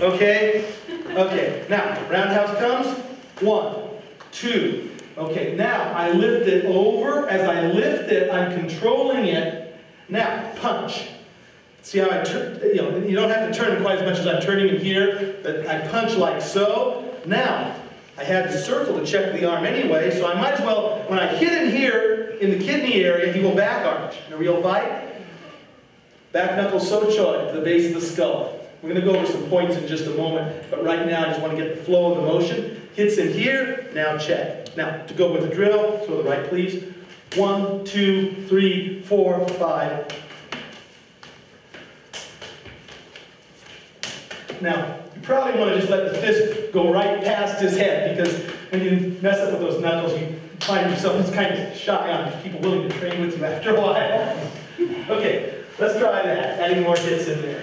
Okay? Okay, now, roundhouse comes. One, two. Okay, now I lift it over. As I lift it, I'm controlling it. Now, punch. See how I turn, you know, you don't have to turn quite as much as I'm turning it here, but I punch like so. Now, I had the circle to check the arm anyway, so I might as well, when I hit him here in the kidney area, he will back arch in a real fight. Back knuckle so choi to the base of the skull. We're going to go over some points in just a moment, but right now I just want to get the flow of the motion. Hits in here, now check. Now, to go with the drill, throw the right please. One, two, three, four, five. Now, you probably want to just let the fist go right past his head because when you mess up with those knuckles, you find yourself just kind of shy on people willing to train with you after a while. okay, let's try that, adding more hits in there.